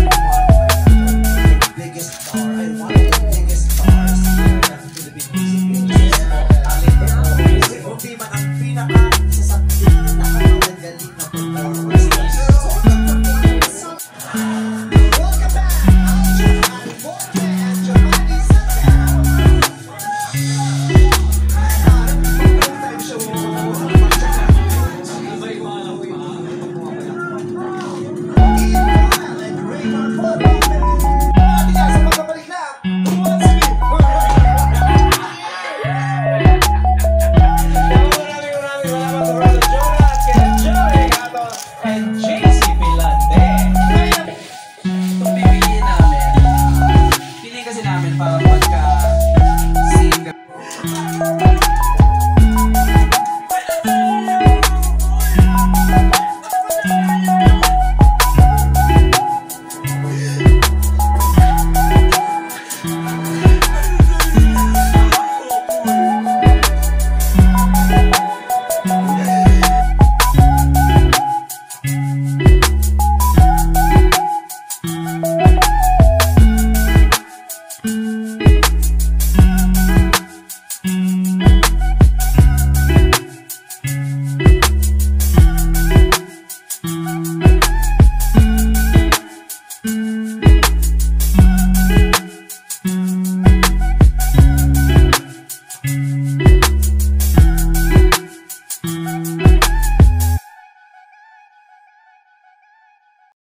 Maraming